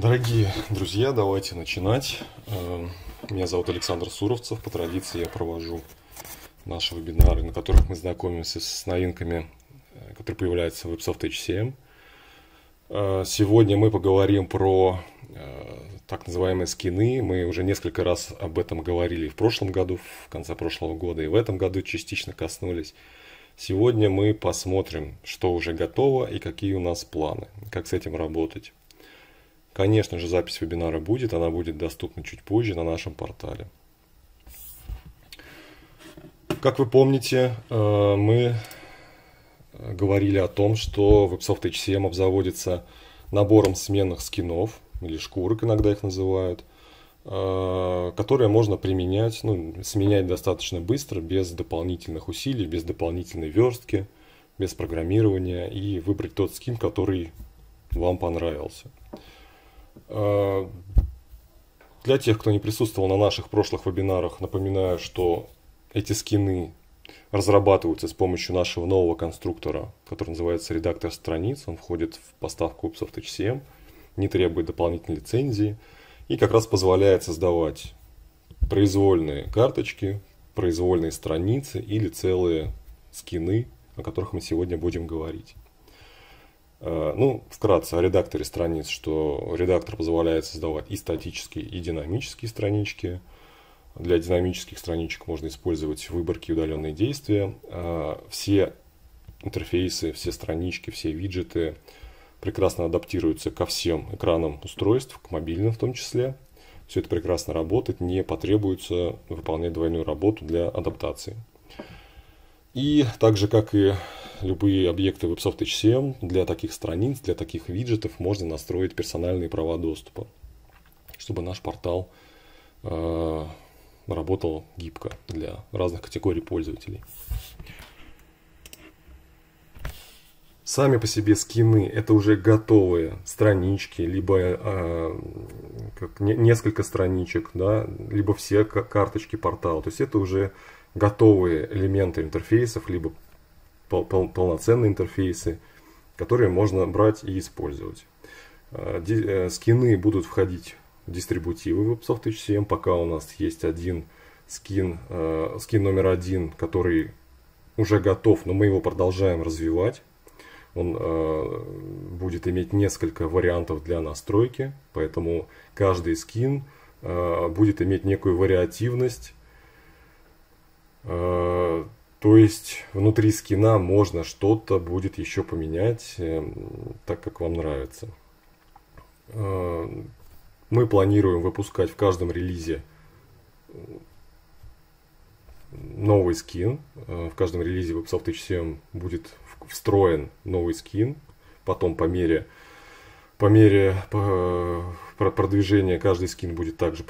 Дорогие друзья, давайте начинать. Эм, меня зовут Александр Суровцев. По традиции я провожу наши вебинары, на которых мы знакомимся с новинками, э, которые появляются в WebSoft HCM. Э, сегодня мы поговорим про э, так называемые скины. Мы уже несколько раз об этом говорили в прошлом году, в конце прошлого года, и в этом году частично коснулись. Сегодня мы посмотрим, что уже готово и какие у нас планы, как с этим работать. Конечно же, запись вебинара будет, она будет доступна чуть позже на нашем портале. Как вы помните, э, мы говорили о том, что WebSoft HCM обзаводится набором сменных скинов, или шкурок иногда их называют, э, которые можно применять, ну, сменять достаточно быстро, без дополнительных усилий, без дополнительной верстки, без программирования и выбрать тот скин, который вам понравился. Э, для тех, кто не присутствовал на наших прошлых вебинарах, напоминаю, что эти скины разрабатываются с помощью нашего нового конструктора, который называется редактор страниц. Он входит в поставку Ubisoft HCM, не требует дополнительной лицензии и как раз позволяет создавать произвольные карточки, произвольные страницы или целые скины, о которых мы сегодня будем говорить. Э, ну, вкратце о редакторе страниц, что редактор позволяет создавать и статические, и динамические странички. Для динамических страничек можно использовать выборки и удаленные действия. Э, все интерфейсы, все странички, все виджеты прекрасно адаптируются ко всем экранам устройств, к мобильным в том числе. Все это прекрасно работает, не потребуется выполнять двойную работу для адаптации. И так же, как и любые объекты WebSoft HCM, для таких страниц, для таких виджетов можно настроить персональные права доступа, чтобы наш портал э, работал гибко для разных категорий пользователей. Сами по себе скины это уже готовые странички, либо э, как, не, несколько страничек, да, либо все карточки портала. То есть это уже готовые элементы интерфейсов, либо пол пол полноценные интерфейсы, которые можно брать и использовать. Э, э, скины будут входить в дистрибутивы WebSoft HCM, пока у нас есть один скин, э, скин номер один, который уже готов, но мы его продолжаем развивать. Он будет иметь несколько вариантов для настройки, поэтому каждый скин будет иметь некую вариативность то есть внутри скина можно что-то будет еще поменять, э, так как вам нравится. Э, мы планируем выпускать в каждом релизе новый скин. Э, в каждом релизе WebSoft HCM будет встроен новый скин. Потом по мере, по мере продвижения каждый скин будет также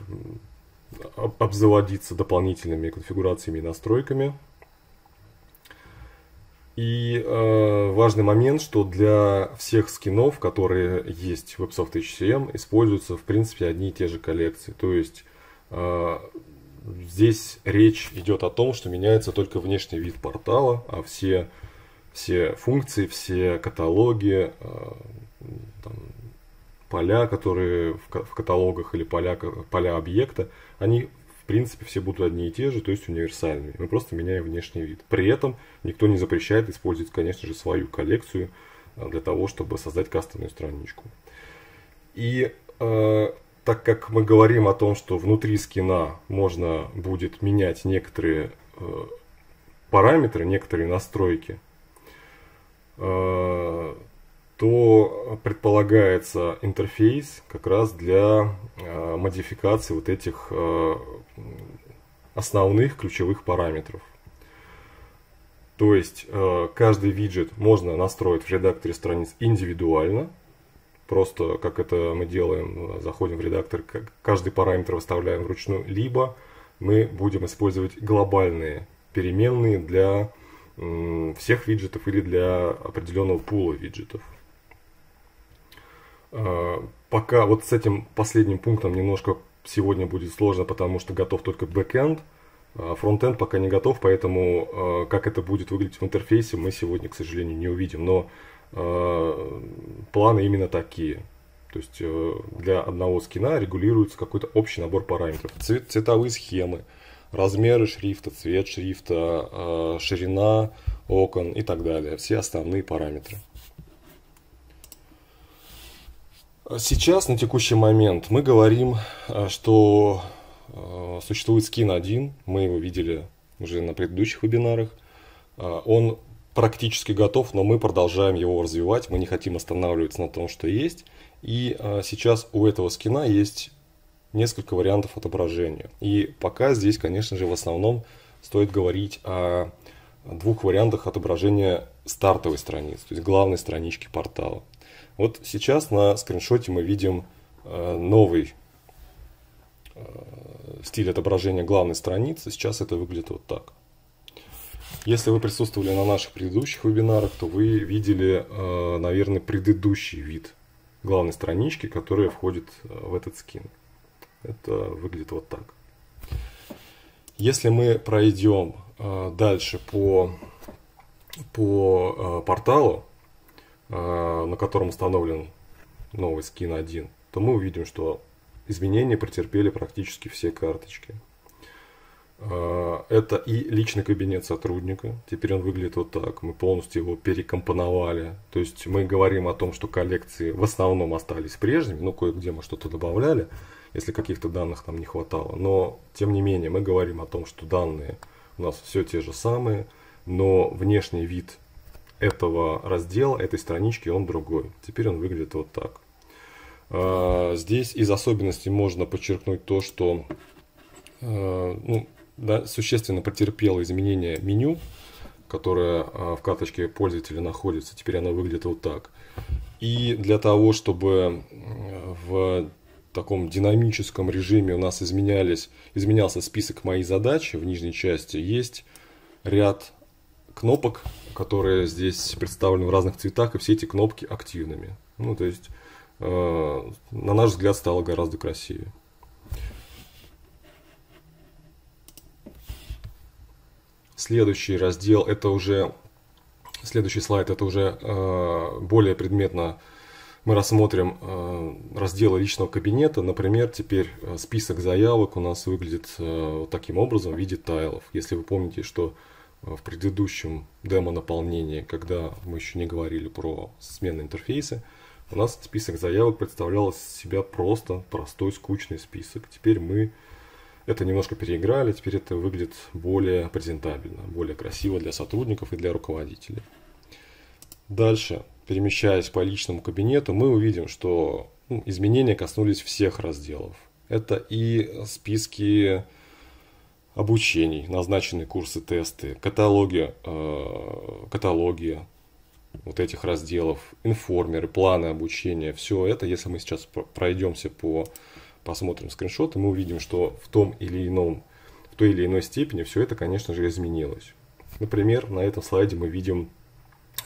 обзаводиться дополнительными конфигурациями и настройками. И э, важный момент, что для всех скинов, которые есть в WebSoft HCM, используются в принципе одни и те же коллекции. То есть э, здесь речь идет о том, что меняется только внешний вид портала, а все, все функции, все каталоги, э, там, поля, которые в, в каталогах или поля, поля объекта, они принципе, все будут одни и те же, то есть универсальными. Мы просто меняем внешний вид. При этом никто не запрещает использовать, конечно же, свою коллекцию а, для того, чтобы создать кастомную страничку. И э, так как мы говорим о том, что внутри скина можно будет менять некоторые э, параметры, некоторые настройки, э, то предполагается интерфейс как раз для э, модификации вот этих э, основных ключевых параметров. То есть э, каждый виджет можно настроить в редакторе страниц индивидуально. Просто как это мы делаем, заходим в редактор, каждый параметр выставляем вручную, либо мы будем использовать глобальные переменные для всех виджетов или для определенного пула виджетов. Э, пока вот с этим последним пунктом немножко сегодня будет сложно, потому что готов только бэкэнд, а фронтенд пока не готов, поэтому э, как это будет выглядеть в интерфейсе, мы сегодня, к сожалению, не увидим. Но э, планы именно такие. То есть для одного скина регулируется какой-то общий набор параметров. Цвет, цветовые схемы, размеры шрифта, цвет шрифта, ширина окон и так далее. Все основные параметры. Сейчас, на текущий момент, мы говорим, э, что существует скин 1. Мы его видели уже на предыдущих вебинарах. Он практически готов, но мы продолжаем его развивать. Мы не хотим останавливаться на том, что есть. И сейчас у этого скина есть несколько вариантов отображения. И пока здесь, конечно же, в основном стоит говорить о двух вариантах отображения стартовой страницы, то есть главной странички портала. Вот сейчас на скриншоте мы видим а, новый а, стиль отображения главной страницы. Сейчас это выглядит вот так. Если вы присутствовали на наших предыдущих вебинарах, то вы видели, э, наверное, предыдущий вид главной странички, которая входит э, в этот скин. Это выглядит вот так. Если мы пройдем э, дальше по, по порталу, на котором установлен новый скин 1, то мы увидим, что изменения претерпели практически все карточки. А, это и личный кабинет сотрудника. Теперь он выглядит вот так. Мы полностью его перекомпоновали. То есть мы говорим о том, что коллекции в основном остались прежними. Ну, кое-где мы что-то добавляли, если каких-то данных нам не хватало. Но, тем не менее, мы говорим о том, что данные у нас все те же самые, но внешний вид этого раздела, этой странички, он другой. Теперь он выглядит вот так. А, здесь из особенностей можно подчеркнуть то, что а, ну, да, существенно потерпело изменение меню, которое а, в карточке пользователя находится. Теперь оно выглядит вот так. И для того, чтобы в таком динамическом режиме у нас изменялись, изменялся список моей задачи в нижней части, есть ряд кнопок, которые здесь представлены в разных цветах, и все эти кнопки активными. Ну, то есть, э, на наш взгляд, стало гораздо красивее. Следующий раздел это уже, следующий слайд это уже э, более предметно мы рассмотрим э, разделы личного кабинета. Например, теперь э, список заявок у нас выглядит э, вот таким образом в виде тайлов. Если вы помните, что в предыдущем демо-наполнении, когда мы еще не говорили про сменные интерфейсы, у нас список заявок представлял из себя просто простой скучный список. Теперь мы это немножко переиграли, теперь это выглядит более презентабельно, более красиво для сотрудников и для руководителей. Дальше, перемещаясь по личному кабинету, мы увидим, что ну, изменения коснулись всех разделов. Это и списки обучений, назначенные курсы, тесты, каталоги, э, каталоги вот этих разделов, информеры, планы обучения. Все это, если мы сейчас пройдемся по посмотрим скриншоты, мы увидим, что в том или ином, в той или иной степени все это, конечно же, изменилось. Например, на этом слайде мы видим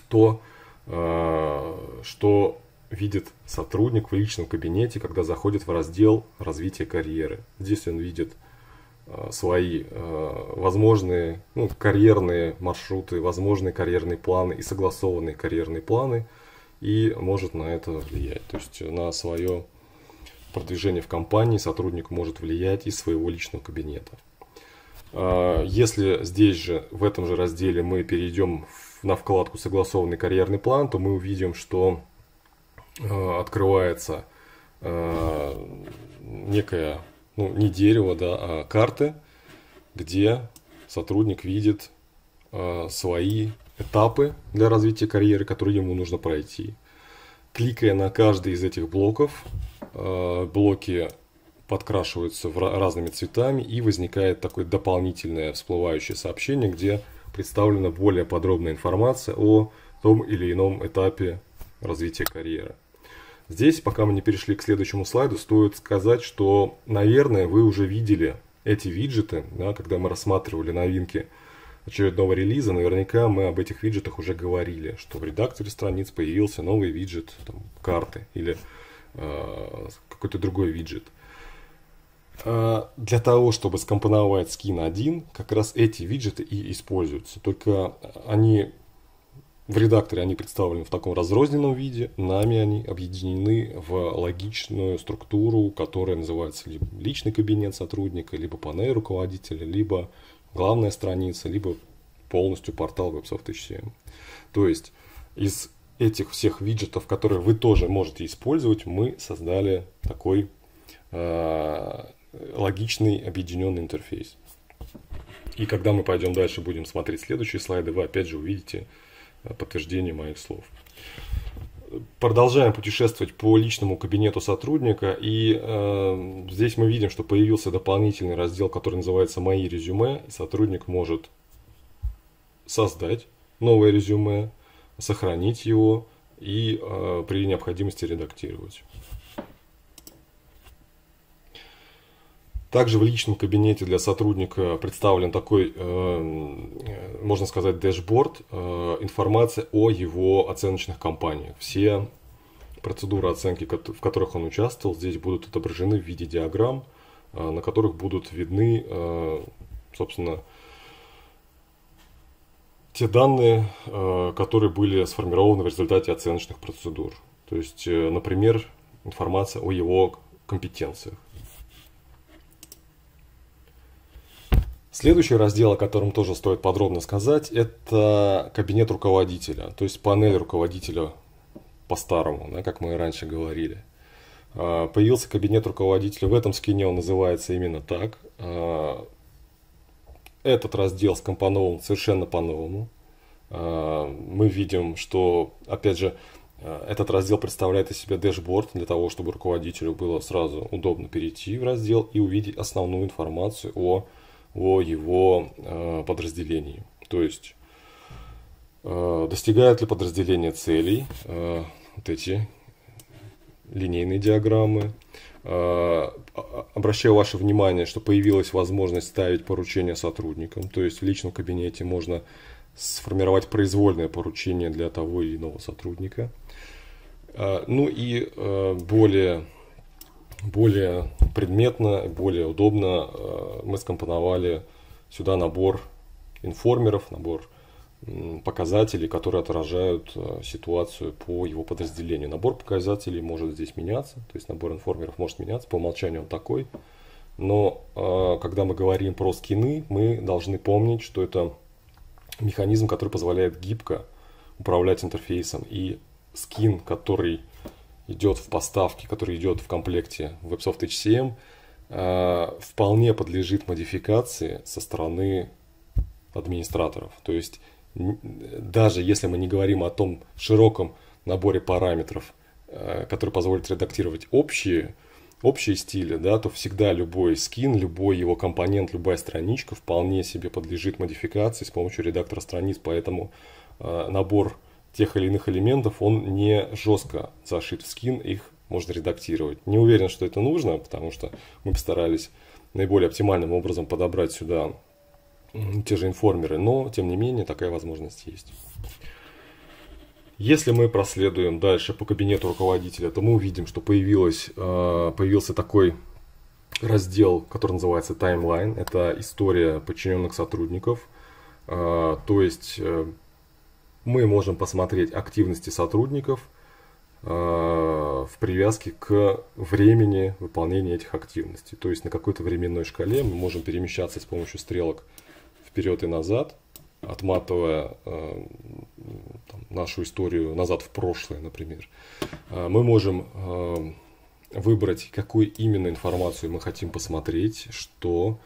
то, э, что видит сотрудник в личном кабинете, когда заходит в раздел развития карьеры. Здесь он видит э, свои э, возможные ну, карьерные маршруты, возможные карьерные планы и согласованные карьерные планы и может на это влиять, то есть на свое продвижение в компании сотрудник может влиять из своего личного кабинета. А, если здесь же, в этом же разделе мы перейдем на вкладку «Согласованный карьерный план», то мы увидим, что а, открывается некое, ну не дерево, да, а карты, где сотрудник видит свои этапы для развития карьеры, которые ему нужно пройти. Кликая на каждый из этих блоков, Э, блоки подкрашиваются в разными цветами и возникает такое дополнительное всплывающее сообщение, где представлена более подробная информация о том или ином этапе развития карьеры. Здесь, пока мы не перешли к следующему слайду, стоит сказать, что, наверное, вы уже видели эти виджеты, да, когда мы рассматривали новинки очередного релиза, наверняка мы об этих виджетах уже говорили, что в редакторе страниц появился новый виджет там, карты или Э, какой-то другой виджет. Э, для того, чтобы скомпоновать скин один, как раз эти виджеты и используются. Только они в редакторе они представлены в таком разрозненном виде, нами они объединены в логичную структуру, которая называется либо личный кабинет сотрудника, либо панель руководителя, либо главная страница, либо полностью портал WebSoft HCM. То есть из этих всех виджетов, которые вы тоже можете использовать, мы создали такой э, логичный объединенный интерфейс. И когда мы пойдем дальше, будем смотреть следующие слайды, вы опять же увидите подтверждение моих слов. Продолжаем путешествовать по личному кабинету сотрудника, и э, здесь мы видим, что появился дополнительный раздел, который называется «Мои резюме». Сотрудник может создать новое резюме, сохранить его и э, при необходимости редактировать. Также в личном кабинете для сотрудника представлен такой, э, можно сказать, дэшборд, э, информация о его оценочных компаниях. Все процедуры оценки, в которых он участвовал, здесь будут отображены в виде диаграмм, э, на которых будут видны, собственно, те данные, которые были сформированы в результате оценочных процедур. То есть, например, информация о его компетенциях. Следующий раздел, о котором тоже стоит подробно сказать, это кабинет руководителя, то есть панель руководителя по-старому, да, как мы и раньше говорили. А, появился кабинет руководителя, в этом скине он называется именно так. А, этот раздел скомпонован совершенно по-новому. А, мы видим, что, опять же, этот раздел представляет из себя дэшборд для того, чтобы руководителю было сразу удобно перейти в раздел и увидеть основную информацию о о его э, подразделении. То есть, э, достигает ли подразделение целей, э, вот эти линейные диаграммы. Обращаю ваше внимание, что появилась возможность ставить поручения сотрудникам. То есть в личном кабинете можно сформировать произвольное поручение для того или иного сотрудника. Ну и более более предметно, более удобно э, мы скомпоновали сюда набор информеров, набор показателей, которые отражают э, ситуацию по его подразделению. Набор показателей может здесь меняться, то есть набор информеров может меняться, по умолчанию он такой. Но э, когда мы говорим про скины, мы должны помнить, что это механизм, который позволяет гибко управлять интерфейсом. И скин, который идет в поставке, который идет в комплекте WebSoft HCM, э, вполне подлежит модификации со стороны администраторов. То есть даже если мы не говорим о том широком наборе параметров, э, который позволит редактировать общие, общие стили, да, то всегда любой скин, любой его компонент, любая страничка вполне себе подлежит модификации с помощью редактора страниц. Поэтому э, набор тех или иных элементов, он не жестко зашит в скин, их можно редактировать. Не уверен, что это нужно, потому что мы постарались наиболее оптимальным образом подобрать сюда те же информеры, но тем не менее такая возможность есть. Если мы проследуем дальше по кабинету руководителя, то мы увидим, что появилось, э, появился такой раздел, который называется Timeline. Это история подчиненных сотрудников. Э, то есть э, мы можем посмотреть активности сотрудников э, в привязке к времени выполнения этих активностей. То есть на какой-то временной шкале мы можем перемещаться с помощью стрелок вперед и назад, отматывая э, там, нашу историю назад в прошлое, например. Э, мы можем выбрать, какую именно информацию мы хотим посмотреть, что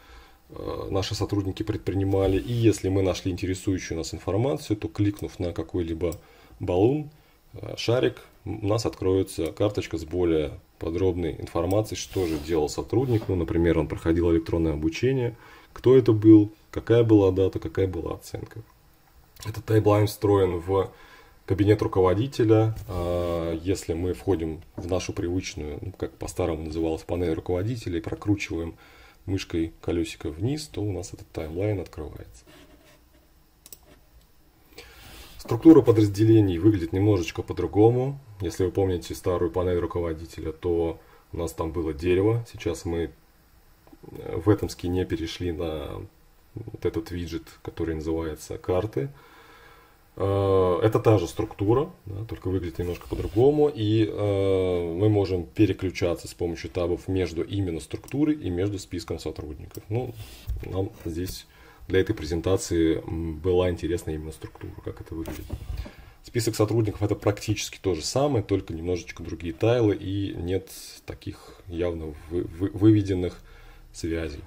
наши сотрудники предпринимали. И если мы нашли интересующую нас информацию, то кликнув на какой-либо баллон, э, шарик, у нас откроется карточка с более подробной информацией, что же делал сотрудник. Ну, например, он проходил электронное обучение, кто это был, какая была дата, какая была оценка. Этот тайблайн встроен в кабинет руководителя. А, если мы входим в нашу привычную, ну, как по-старому называлась, панель руководителя и прокручиваем мышкой колесика вниз, то у нас этот таймлайн открывается. Структура подразделений выглядит немножечко по-другому. Если вы помните старую панель руководителя, то у нас там было дерево. Сейчас мы э, в этом скине перешли на вот этот виджет, который называется карты. Э, это та же структура, да, только выглядит немножко по-другому, и э, мы можем переключаться с помощью табов между именно структурой и между списком сотрудников. Ну, нам здесь для этой презентации была интересна именно структура, как это выглядит. Список сотрудников это практически то же самое, только немножечко другие тайлы и нет таких явно вы, вы, выведенных связей.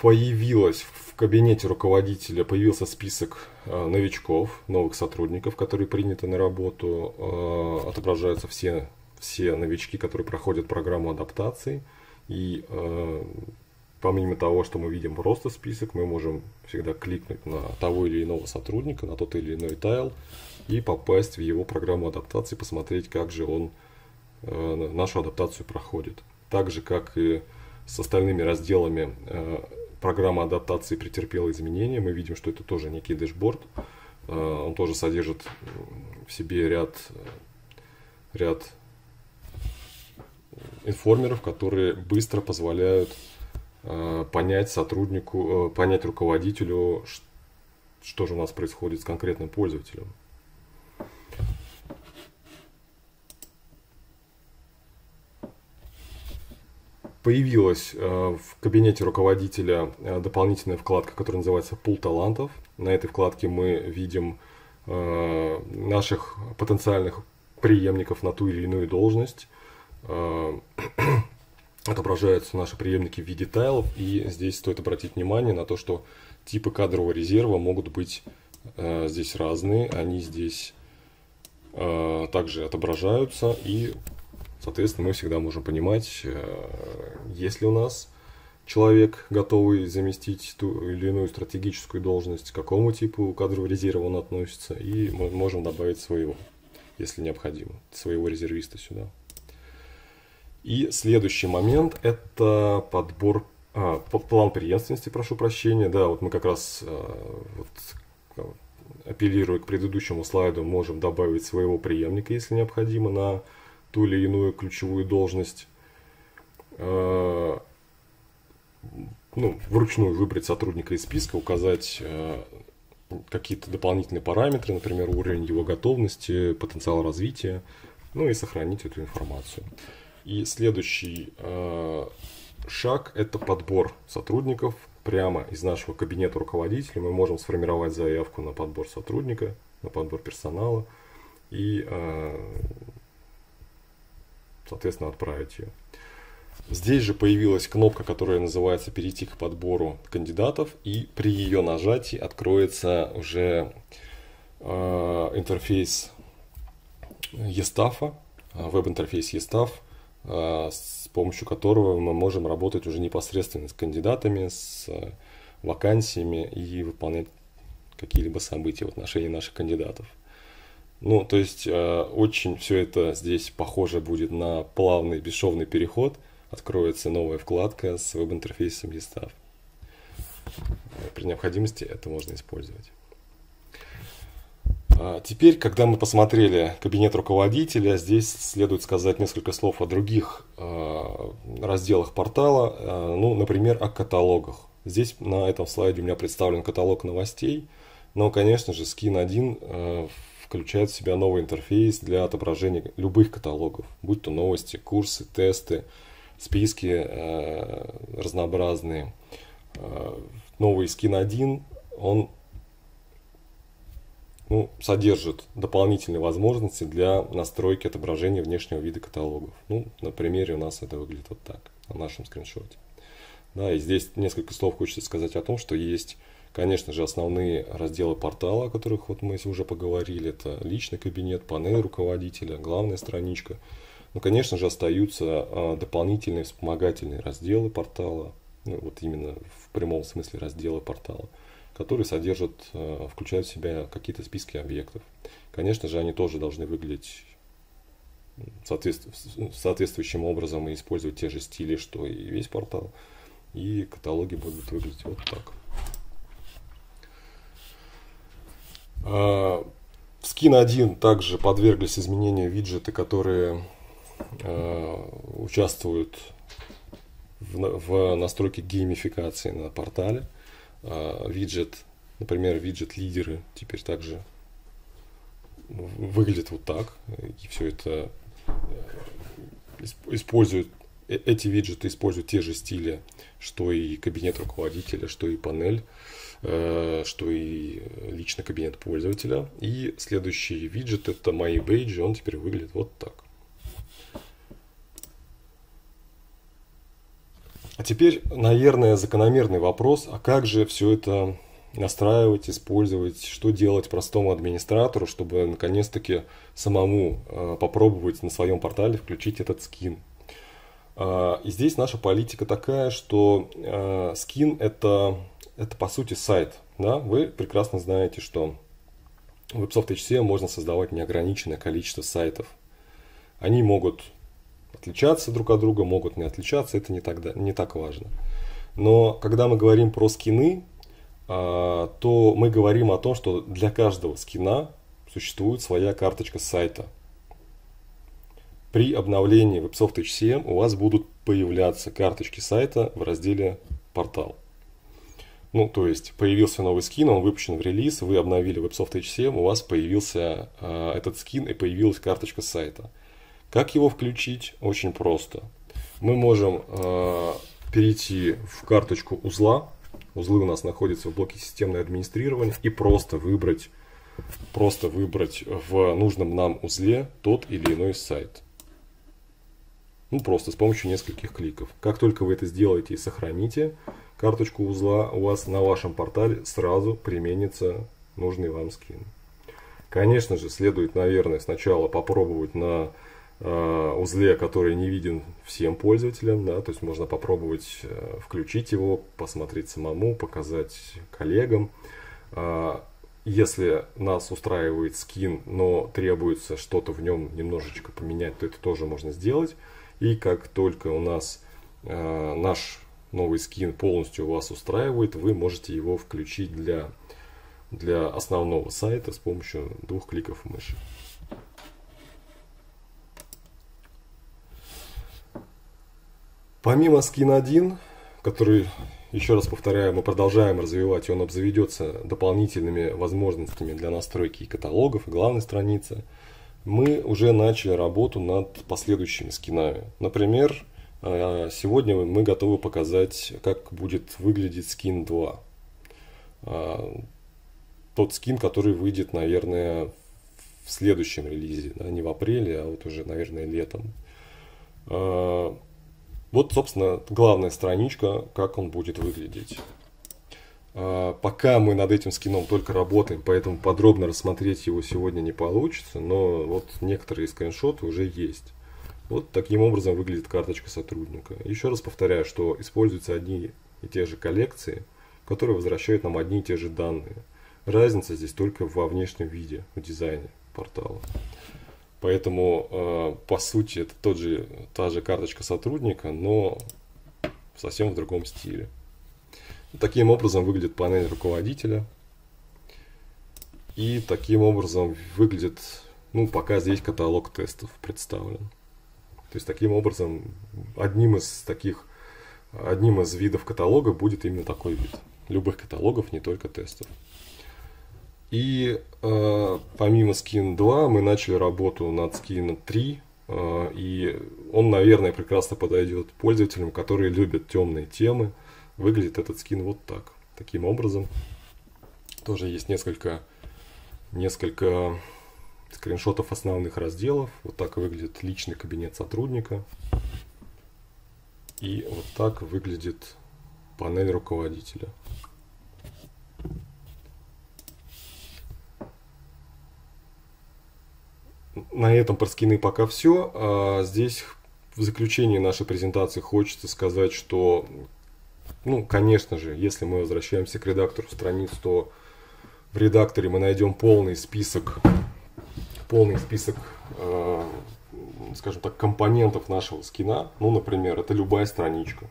Появилась в кабинете руководителя появился список э, новичков, новых сотрудников, которые приняты на работу. Э, отображаются все, все новички, которые проходят программу адаптации. И э, помимо того, что мы видим просто список, мы можем всегда кликнуть на того или иного сотрудника, на тот или иной тайл и попасть в его программу адаптации, посмотреть, как же он нашу адаптацию проходит. Так же, как и с остальными разделами программа адаптации претерпела изменения. Мы видим, что это тоже некий дэшборд. Э, он тоже содержит в себе ряд, ряд информеров, которые быстро позволяют э, понять сотруднику, э, понять руководителю, что же у нас происходит с конкретным пользователем. Появилась в кабинете руководителя дополнительная вкладка, которая называется «Пул талантов». На этой вкладке мы видим наших потенциальных преемников на ту или иную должность – Э, отображаются наши преемники в виде тайлов. И здесь стоит обратить внимание на то, что типы кадрового резерва могут быть э, здесь разные. Они здесь э, также отображаются. И, соответственно, мы всегда можем понимать, э, есть ли у нас человек, готовый заместить ту или иную стратегическую должность, к какому типу кадрового резерва он относится. И мы можем добавить своего, если необходимо, своего резервиста сюда. И следующий момент – это подбор, а, план преемственности, прошу прощения. Да, вот мы как раз, а, вот, а, апеллируя к предыдущему слайду, можем добавить своего преемника, если необходимо, на ту или иную ключевую должность. А, ну, вручную выбрать сотрудника из списка, указать а, какие-то дополнительные параметры, например, уровень его готовности, потенциал развития, ну и сохранить эту информацию. И следующий э, шаг – это подбор сотрудников прямо из нашего кабинета руководителя. Мы можем сформировать заявку на подбор сотрудника, на подбор персонала и, э, соответственно, отправить ее. Здесь же появилась кнопка, которая называется «Перейти к подбору кандидатов», и при ее нажатии откроется уже э, интерфейс ESTAF, э, веб-интерфейс ESTAF, а, с помощью которого мы можем работать уже непосредственно с кандидатами, с э, вакансиями и выполнять какие-либо события в отношении наших кандидатов. Ну, то есть э, очень все это здесь похоже будет на плавный бесшовный переход. Откроется новая вкладка с веб-интерфейсом Естав. При необходимости это можно использовать. А, теперь, когда мы посмотрели кабинет руководителя, здесь следует сказать несколько слов о других а, разделах портала, а, ну, например, о каталогах. Здесь на этом слайде у меня представлен каталог новостей, но, конечно же, Skin 1 включает в себя новый интерфейс для отображения любых каталогов, будь то новости, курсы, тесты, списки разнообразные. Новый Skin 1, он ну, содержит дополнительные возможности для настройки отображения внешнего вида каталогов. Ну, на примере у нас это выглядит вот так, на нашем скриншоте. Да, и здесь несколько слов хочется сказать о том, что есть, конечно же, основные разделы портала, о которых вот мы уже поговорили. Это личный кабинет, панель руководителя, главная страничка. Но, конечно же, остаются а, дополнительные вспомогательные разделы портала, ну, вот именно в прямом смысле разделы портала которые содержат, э, включают в себя какие-то списки объектов. Конечно же, они тоже должны выглядеть соответствующим образом и использовать те же стили, что и весь портал. И каталоги будут выглядеть вот так. А, в Skin 1 также подверглись изменению виджеты, которые э, участвуют в настройке геймификации на портале. э, виджет, например, виджет лидеры теперь также выглядит вот так. И все это э, используют, э, эти виджеты используют те же стили, что и кабинет руководителя, что и панель, что и личный кабинет пользователя. И следующий виджет это мои бейджи, он теперь выглядит вот так. А теперь, наверное, закономерный вопрос, а как же все это настраивать, использовать, что делать простому администратору, чтобы наконец-таки самому э, попробовать на своем портале включить этот скин. Э, и здесь наша политика такая, что э, скин это, это по сути сайт. Да? Вы прекрасно знаете, что в Websoft HCM можно создавать неограниченное количество сайтов. Они могут отличаться друг от друга, могут не отличаться, это не так, не так важно. Но когда мы говорим про скины, а, то мы говорим о том, что для каждого скина существует своя карточка сайта. При обновлении WebSoft HCM у вас будут появляться карточки сайта в разделе «Портал». Ну, то есть, появился новый скин, он выпущен в релиз, вы обновили WebSoft HCM, у вас появился э, этот скин и появилась карточка сайта. Как его включить? Очень просто. Мы можем э, перейти в карточку узла, узлы у нас находятся в блоке системное администрирование и просто выбрать, просто выбрать в нужном нам узле тот или иной сайт. Ну, просто с помощью нескольких кликов. Как только вы это сделаете и сохраните карточку узла, у вас на вашем портале сразу применится нужный вам скин. Конечно же, следует, наверное, сначала попробовать на Э, узле, который не виден всем пользователям, да, то есть можно попробовать э, включить его, посмотреть самому, показать коллегам. А, если нас устраивает скин, но требуется что-то в нем немножечко поменять, то это тоже можно сделать. И как только у нас э, наш новый скин полностью вас устраивает, вы можете его включить для, для основного сайта с помощью двух кликов мыши. Помимо Skin 1, который, еще раз повторяю, мы продолжаем развивать, и он обзаведется дополнительными возможностями для настройки каталогов и главной страницы, мы уже начали работу над последующими скинами. Например, сегодня мы готовы показать, как будет выглядеть скин 2. Э, тот скин, который выйдет, наверное, в следующем релизе, да, не в апреле, а вот уже, наверное, летом. Э, вот, собственно, главная страничка, как он будет выглядеть. А, пока мы над этим скином только работаем, поэтому подробно рассмотреть его сегодня не получится, но вот некоторые скриншоты уже есть. Вот таким образом выглядит карточка сотрудника. Еще раз повторяю, что используются одни и те же коллекции, которые возвращают нам одни и те же данные. Разница здесь только во внешнем виде, в дизайне портала. Поэтому, э, по сути, это тот же, та же карточка сотрудника, но совсем в другом стиле. Таким образом выглядит панель руководителя. И таким образом выглядит, ну, пока здесь каталог тестов представлен. То есть, таким образом, одним из таких, одним из видов каталога будет именно такой вид. Любых каталогов, не только тестов. И э, помимо Skin 2 мы начали работу над Skin 3. Э, и он, наверное, прекрасно подойдет пользователям, которые любят темные темы. Выглядит этот скин вот так. Таким образом. Тоже есть несколько, несколько скриншотов основных разделов. Вот так выглядит личный кабинет сотрудника. И вот так выглядит панель руководителя. на этом про скины пока все. А здесь в заключении нашей презентации хочется сказать, что, ну, конечно же, если мы возвращаемся к редактору страниц, то в редакторе мы найдем полный список, полный список, э, скажем так, компонентов нашего скина. Ну, например, это любая страничка,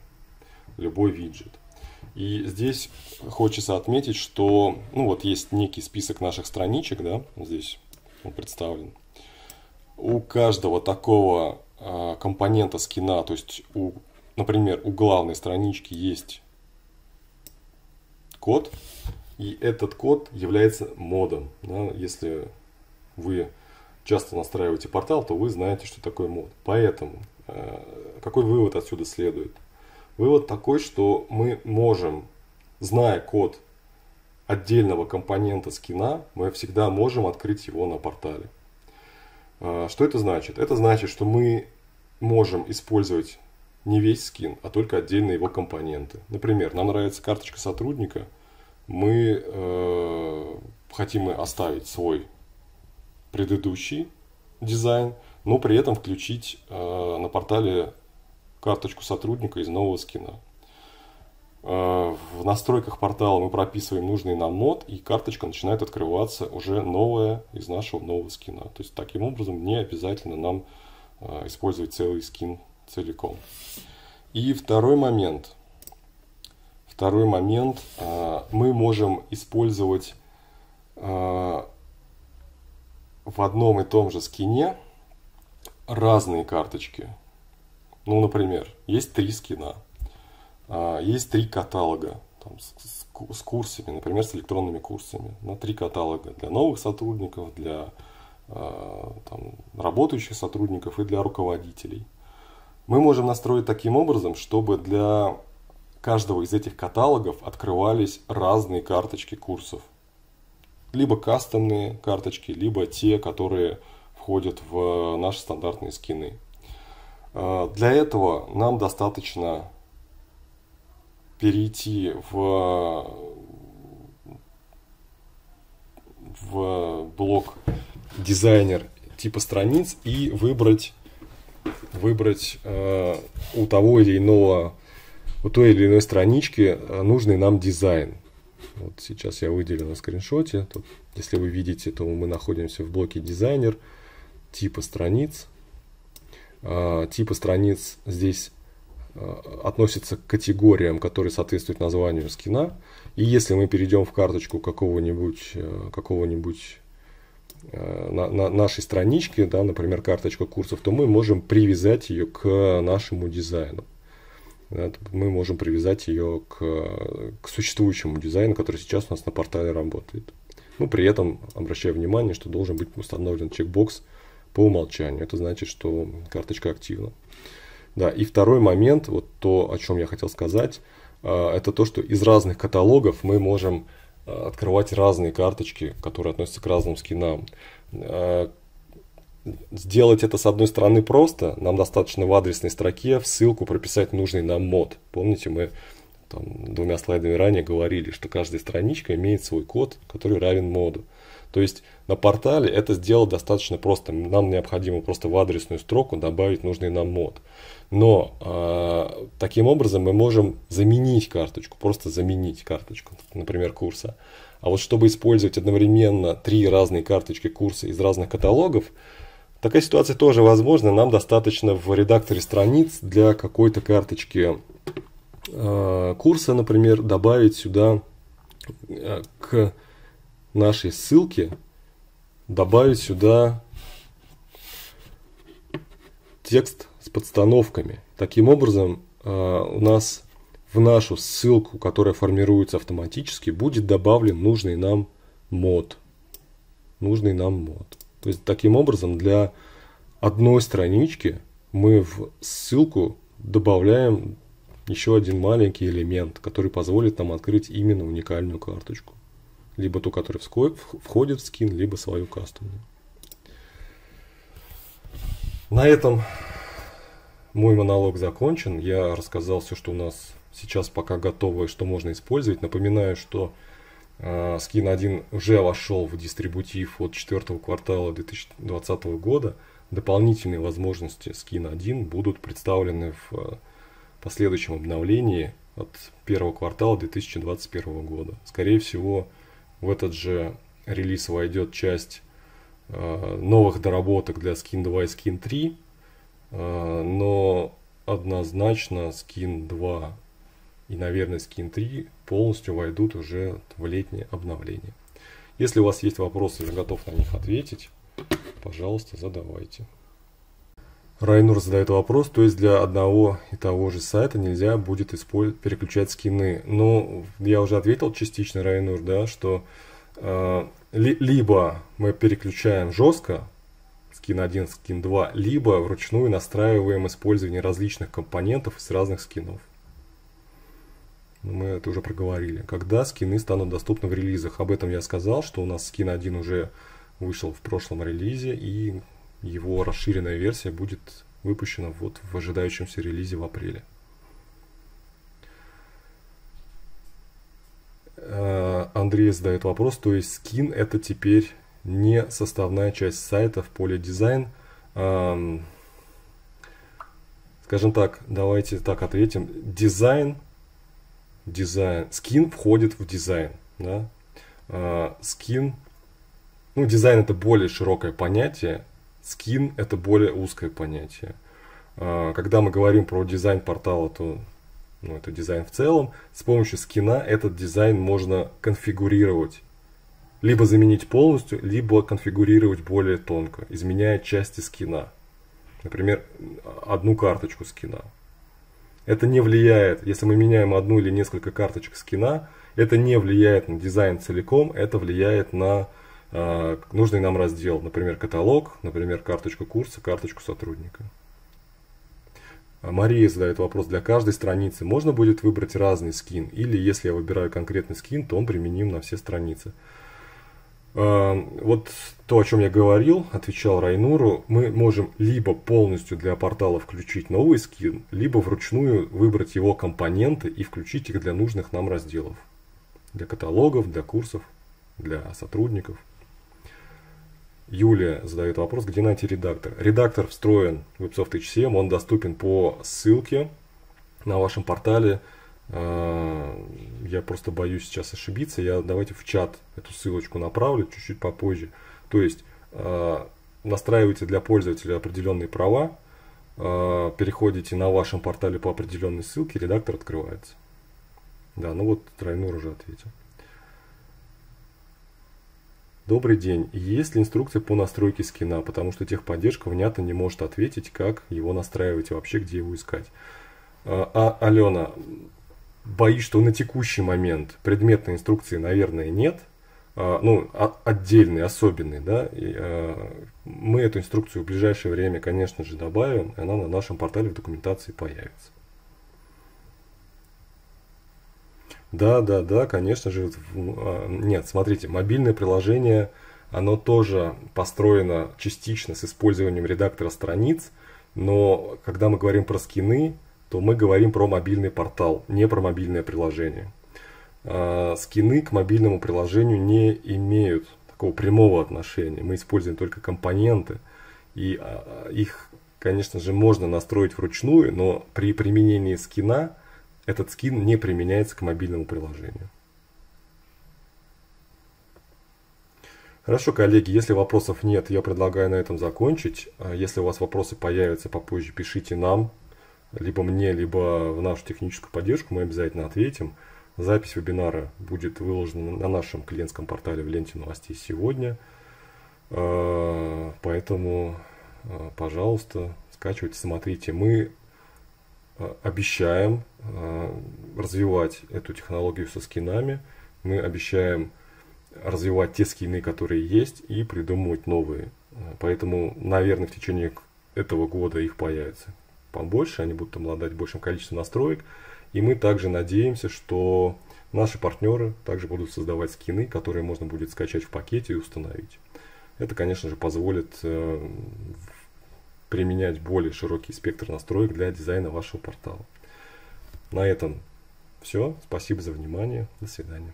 любой виджет. И здесь хочется отметить, что, ну, вот есть некий список наших страничек, да, здесь он представлен у каждого такого э, компонента скина, то есть, у, например, у главной странички есть код, и этот код является модом. Да? Если вы часто настраиваете портал, то вы знаете, что такое мод. Поэтому э, какой вывод отсюда следует? Вывод такой, что мы можем, зная код отдельного компонента скина, мы всегда можем открыть его на портале. Э, что это значит? Это значит, что мы можем использовать не весь скин, а только отдельные его компоненты. Например, нам нравится карточка сотрудника, мы э, хотим оставить свой предыдущий дизайн, но при этом включить э, на портале карточку сотрудника из нового скина. Э, в настройках портала мы прописываем нужный нам мод, и карточка начинает открываться уже новая из нашего нового скина. То есть таким образом не обязательно нам э, использовать целый скин целиком. И второй момент. Второй момент. Э, мы можем использовать э, в одном и том же скине разные карточки. Ну, например, есть три скина, а, есть три каталога там, с, с курсами, например, с электронными курсами. На три каталога для новых сотрудников, для а, там, работающих сотрудников и для руководителей. Мы можем настроить таким образом, чтобы для каждого из этих каталогов открывались разные карточки курсов либо кастомные карточки, либо те, которые входят в наши стандартные скины. А, для этого нам достаточно перейти в, в блок дизайнер типа страниц и выбрать, выбрать э, у того или иного у той или иной странички нужный нам дизайн. Вот сейчас я выделил на скриншоте. Тут, если вы видите, то мы находимся в блоке дизайнер, типа страниц. А, типы страниц здесь а, относятся к категориям, которые соответствуют названию скина. И если мы перейдем в карточку какого-нибудь э, какого-нибудь э, на, на нашей страничке, да, например, карточка курсов, то мы можем привязать ее к нашему дизайну мы можем привязать ее к, к существующему дизайну, который сейчас у нас на портале работает. Ну, при этом обращаю внимание, что должен быть установлен чекбокс по умолчанию. Это значит, что карточка активна. Да, и второй момент, вот то, о чем я хотел сказать, а, это то, что из разных каталогов мы можем а, открывать разные карточки, которые относятся к разным скинам. Сделать это с одной стороны просто, нам достаточно в адресной строке в ссылку прописать нужный нам мод. Помните, мы там, двумя слайдами ранее говорили, что каждая страничка имеет свой код, который равен моду. То есть на портале это сделать достаточно просто. Нам необходимо просто в адресную строку добавить нужный нам мод. Но э, таким образом мы можем заменить карточку, просто заменить карточку, например, курса. А вот чтобы использовать одновременно три разные карточки курса из разных каталогов, Такая ситуация тоже возможна. Нам достаточно в редакторе страниц для какой-то карточки э, курса, например, добавить сюда э, к нашей ссылке, добавить сюда текст с подстановками. Таким образом, э, у нас в нашу ссылку, которая формируется автоматически, будет добавлен нужный нам мод. Нужный нам мод. То есть таким образом для одной странички мы в ссылку добавляем еще один маленький элемент, который позволит нам открыть именно уникальную карточку. Либо ту, которая входит в скин, либо свою кастомную. На этом мой монолог закончен. Я рассказал все, что у нас сейчас пока готово и что можно использовать. Напоминаю, что А, 1 уже вошел в дистрибутив от четвертого квартала 2020 года. Дополнительные возможности Skin 1 будут представлены в а, последующем обновлении от первого квартала 2021 года. Скорее всего, в этот же релиз войдет часть а, новых доработок для Skin 2 и Skin 3, но однозначно Skin 2 и, наверное, Skin 3 полностью войдут уже в летнее обновление. Если у вас есть вопросы, я готов на них ответить. Пожалуйста, задавайте. Райнур задает вопрос, то есть для одного и того же сайта нельзя будет переключать скины. Ну, я уже ответил частично, Райнур, да, что э, ли, либо мы переключаем жестко, скин 1, скин 2, либо вручную настраиваем использование различных компонентов из разных скинов. Мы это уже проговорили. Когда скины станут доступны в релизах? Об этом я сказал, что у нас скин 1 уже вышел в прошлом релизе, и его расширенная версия будет выпущена вот в ожидающемся релизе в апреле. Э, Андрей задает вопрос, то есть скин это теперь не составная часть сайта в поле дизайн. Скажем так, давайте так ответим. Дизайн, дизайн, скин входит в дизайн. Да? Э, скин, ну дизайн это более широкое понятие, скин это более узкое понятие. А, когда мы говорим про дизайн портала, то ну, это дизайн в целом. С помощью скина этот дизайн можно конфигурировать. Либо заменить полностью, либо конфигурировать более тонко, изменяя части скина. Например, одну карточку скина. Это не влияет, если мы меняем одну или несколько карточек скина, это не влияет на дизайн целиком, это влияет на э, нужный нам раздел, например, каталог, например, карточку курса, карточку сотрудника. А Мария задает вопрос, для каждой страницы можно будет выбрать разный скин, или если я выбираю конкретный скин, то он применим на все страницы. А, вот то, о чем я говорил, отвечал Райнуру, мы можем либо полностью для портала включить новый скин, либо вручную выбрать его компоненты и включить их для нужных нам разделов. Для каталогов, для курсов, для сотрудников. Юлия задает вопрос, где найти редактор. Редактор встроен в WebSoft HCM, он доступен по ссылке на вашем портале. А, я просто боюсь сейчас ошибиться. Я давайте в чат эту ссылочку направлю чуть-чуть попозже. То есть а, настраиваете для пользователя определенные права, а, переходите на вашем портале по определенной ссылке, редактор открывается. Да, ну вот Тройнур уже ответил. Добрый день. Есть ли инструкция по настройке скина? Потому что техподдержка внятно не может ответить, как его настраивать и вообще где его искать. А Алена, боюсь, что на текущий момент предметной инструкции, наверное, нет. А, ну, а, отдельный, особенный, да. И, а, мы эту инструкцию в ближайшее время, конечно же, добавим. И она на нашем портале в документации появится. Да, да, да, конечно же. Нет, смотрите, мобильное приложение, оно тоже построено частично с использованием редактора страниц, но когда мы говорим про скины, то мы говорим про мобильный портал, не про мобильное приложение. А, скины к мобильному приложению не имеют такого прямого отношения. Мы используем только компоненты, и а, их, конечно же, можно настроить вручную, но при применении скина – этот скин не применяется к мобильному приложению. Хорошо, коллеги, если вопросов нет, я предлагаю на этом закончить. А если у вас вопросы появятся попозже, пишите нам, либо мне, либо в нашу техническую поддержку, мы обязательно ответим. Запись вебинара будет выложена на нашем клиентском портале в ленте новостей сегодня. А, поэтому, а, пожалуйста, скачивайте, смотрите. Мы Э, обещаем развивать эту технологию со скинами. Мы обещаем развивать те скины, которые есть, и придумывать новые. Поэтому, наверное, в течение этого года их появится побольше, они будут обладать большим количеством настроек. И мы также надеемся, что наши партнеры также будут создавать скины, которые можно будет скачать в пакете и установить. Это, конечно же, позволит применять более широкий спектр настроек для дизайна вашего портала. На этом все. Спасибо за внимание. До свидания.